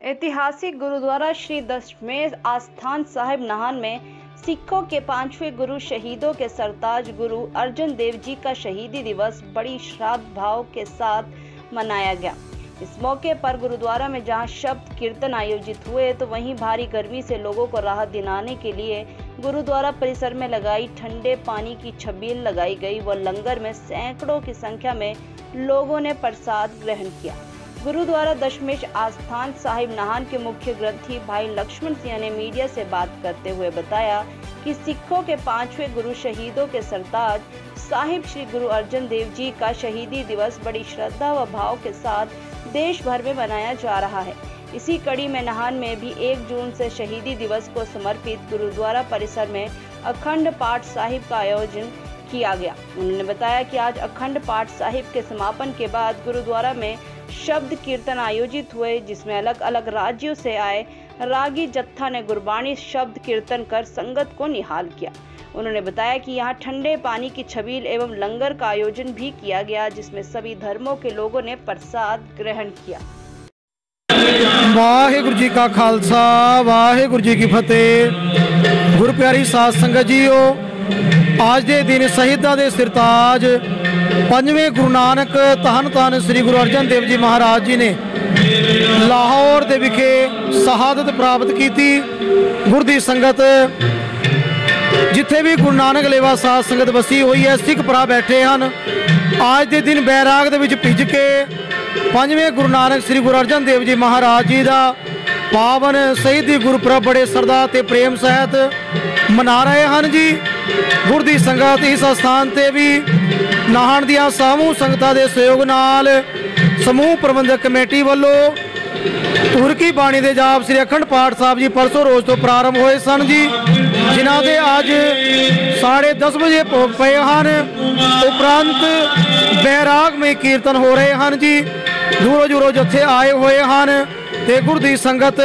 ऐतिहासिक गुरुद्वारा श्री दशमेश आस्थान साहिब नाहन में सिखों के पाँचवें गुरु शहीदों के सरताज गुरु अर्जन देव जी का शहीदी दिवस बड़ी श्राद्ध भाव के साथ मनाया गया। इस मौके पर गुरुद्वारा में जहाँ शब्द कीर्तन आयोजित हुए तो वहीं भारी गर्मी से लोगों को राहत दिलाने के लिए गुरुद्वारा परिसर में लगाई ठंडे पानी की छबील लगाई गई व लंगर में सैकड़ों की संख्या में लोगों ने प्रसाद ग्रहण किया। गुरुद्वारा दशमेश आस्थान साहिब नाहन के मुख्य ग्रंथी भाई लक्ष्मण सिंह ने मीडिया से बात करते हुए बताया कि सिखों के पाँचवें गुरु शहीदों के सरताज साहिब श्री गुरु अर्जन देव जी का शहीदी दिवस बड़ी श्रद्धा व भाव के साथ देश भर में मनाया जा रहा है। इसी कड़ी में नाहन में भी एक जून से शहीदी दिवस को समर्पित गुरुद्वारा परिसर में अखंड पाठ साहिब का आयोजन किया गया। उन्होंने बताया कि आज अखंड पाठ साहिब के समापन के बाद गुरुद्वारा में शब्द कीर्तन आयोजित हुए जिसमें अलग अलग राज्यों से आए रागी जत्था ने गुरबाणी शब्द कीर्तन कर संगत को निहाल किया उन्होंने बताया कि यहाँ ठंडे पानी की छबील एवं लंगर का आयोजन भी किया गया जिसमें सभी धर्मों के लोगों ने प्रसाद ग्रहण किया ਵਾਹਿਗੁਰੂ ਜੀ ਕਾ ਖਾਲਸਾ ਵਾਹਿਗੁਰੂ ਜੀ ਕੀ ਫਤਿਹ ਗੁਰ ਪਿਆਰੀ ਸਾਧ ਸੰਗਤ ਜੀਓ ਅੱਜ ਦੇ ਦਿਨ ਸ਼ਹੀਦਾਂ ਦੇ ਸਿਰਤਾਜ ਪੰਜਵੇਂ ਗੁਰੂ ਨਾਨਕ ਤਹਨ ਤਹਨ ਸ੍ਰੀ ਗੁਰੂ ਅਰਜਨ ਦੇਵ ਜੀ ਮਹਾਰਾਜ ਜੀ ਨੇ ਲਾਹੌਰ ਦੇ ਵਿਖੇ ਸ਼ਹਾਦਤ ਪ੍ਰਾਪਤ ਕੀਤੀ। ਗੁਰਦੀ ਸੰਗਤ, ਜਿੱਥੇ ਵੀ ਗੁਰੂ ਨਾਨਕ ਲੇਵਾ ਸਾਧ ਸੰਗਤ ਵਸੀ ਹੋਈ ਹੈ, ਸਿੱਖ ਭਰਾ ਬੈਠੇ ਹਨ। ਅੱਜ ਦੇ ਦਿਨ ਬੈਰਾਗ ਦੇ ਵਿੱਚ ਭਿੱਜ ਕੇ ਪੰਜਵੇਂ ਗੁਰੂ ਨਾਨਕ ਸ੍ਰੀ ਗੁਰੂ ਅਰਜਨ ਦੇਵ ਜੀ ਮਹਾਰਾਜ ਜੀ ਦਾ ਪਾਵਨ ਸ਼ਹੀਦੀ ਗੁਰਪੁਰਬ ਬੜੇ ਸਰਦਾ ਤੇ ਪ੍ਰੇਮ ਸਹਿਤ ਮਨਾ ਰਹੇ ਹਨ ਜੀ। ਗੁਰਦੀ ਸੰਗਤ ਇਸ ਸਥਾਨ ਤੇ ਵੀ ਨਾਹਣ ਦੀਆਂ ਸਮੂਹ ਸੰਗਤਾਂ ਦੇ ਸਹਿਯੋਗ ਨਾਲ ਸਮੂਹ ਪ੍ਰਬੰਧਕ ਕਮੇਟੀ ਵੱਲੋਂ ਤੁਰਕੀ ਬਾਣੀ ਦੇ ਜਾਪ ਸ੍ਰੀ ਅਖੰਡ ਪਾਠ ਸਾਹਿਬ ਜੀ ਪਰਸੋਂ ਰੋਜ਼ ਤੋਂ ਪ੍ਰਾਰੰਭ ਹੋਏ ਸਨ ਜੀ, ਜਿਨ੍ਹਾਂ ਦੇ ਅੱਜ 10:30 ਵਜੇ ਭੋਗ ਪਏ ਹਨ। ਉਪਰੰਤ ਬੈਰਾਗਮਈ ਕੀਰਤਨ ਹੋ ਰਹੇ ਹਨ ਜੀ। ਦੂਰੋਂ ਦੂਰੋਂ ਜੱਥੇ ਆਏ ਹੋਏ ਹਨ ਤੇ ਗੁਰਦੀ ਸੰਗਤ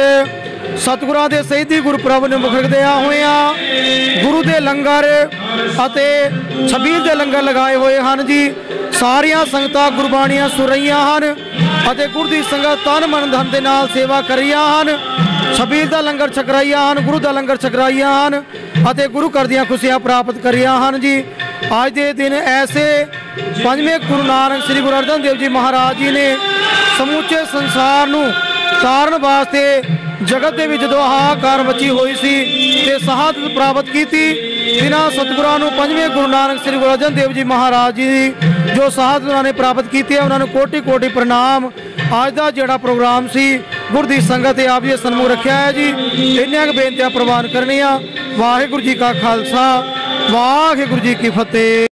ਸਤਿਗੁਰਾਂ ਦੇ ਸ਼ਹੀਦੀ ਗੁਰਪੁਰਬ ਨੂੰ ਮੁਖ ਰੱਖਦਿਆਂ ਹੋਇਆਂ ਗੁਰੂ ਦੇ ਲੰਗਰ ਅਤੇ ਛਬੀਰ ਦੇ ਲੰਗਰ ਲਗਾਏ ਹੋਏ ਹਨ ਜੀ। ਸਾਰੀਆਂ ਸੰਗਤਾਂ ਗੁਰਬਾਣੀਆਂ ਸੁਣ ਰਹੀਆਂ ਹਨ ਅਤੇ ਗੁਰ ਦੀ ਸੰਗਤ ਤਨ ਮਨ ਧਨ ਦੇ ਨਾਲ ਸੇਵਾ ਕਰ ਰਹੀਆਂ ਹਨ। ਛਬੀਰ ਦਾ ਲੰਗਰ ਛਕਰਾਈਆਂ ਹਨ, ਗੁਰੂ ਦਾ ਲੰਗਰ ਛਕਰਾਈਆਂ ਹਨ ਅਤੇ ਗੁਰੂ ਘਰ ਦੀਆਂ ਖੁਸ਼ੀਆਂ ਪ੍ਰਾਪਤ ਕਰ ਰਹੀਆਂ ਹਨ ਜੀ। ਅੱਜ ਦੇ ਦਿਨ ਐਸੇ ਪੰਜਵੇਂ ਗੁਰੂ ਨਾਨਕ ਸ੍ਰੀ ਗੁਰੂ ਅਰਜਨ ਦੇਵ ਜੀ ਮਹਾਰਾਜ ਜੀ ਨੇ ਸਮੁੱਚੇ ਸੰਸਾਰ ਨੂੰ ਸਾਰਨ ਵਾਸਤੇ ਜਗਤ ਦੇ ਵਿੱਚ ਜਦੋਂ ਹਾਹਾਕਾਰ ਮਚੀ ਹੋਈ ਸੀ ਤੇ ਸ਼ਹਾਦਤ ਪ੍ਰਾਪਤ ਕੀਤੀ ਜਿਨ੍ਹਾਂ ਸਤਿਗੁਰਾਂ ਨੂੰ ਪੰਜਵੇਂ ਗੁਰੂ ਨਾਨਕ ਸ੍ਰੀ ਗੁਰੂ ਅਰਜਨ ਦੇਵ ਜੀ ਮਹਾਰਾਜ ਜੀ ਦੀ ਜੋ ਸ਼ਹਾਦਤ ਉਹਨਾਂ ਨੇ ਪ੍ਰਾਪਤ ਕੀਤੀ ਹੈ, ਉਹਨਾਂ ਨੂੰ ਕੋਟੀ ਕੋਟੀ ਪ੍ਰਣਾਮ। ਅੱਜ ਦਾ ਜਿਹੜਾ ਪ੍ਰੋਗਰਾਮ ਸੀ, ਗੁਰ ਦੀ ਸੰਗਤ ਤੇ ਆਪ ਜੀ ਸਨਮੁਖ ਰੱਖਿਆ ਹੈ ਜੀ। ਇੰਨੀਆਂ ਕੁ ਬੇਨਤੀਆਂ ਪ੍ਰਵਾਨ ਕਰਨੀਆਂ। ਵਾਹਿਗੁਰੂ ਜੀ ਕਾ ਖਾਲਸਾ, ਵਾਹਿਗੁਰੂ ਜੀ ਕੀ ਫਤਿਹ।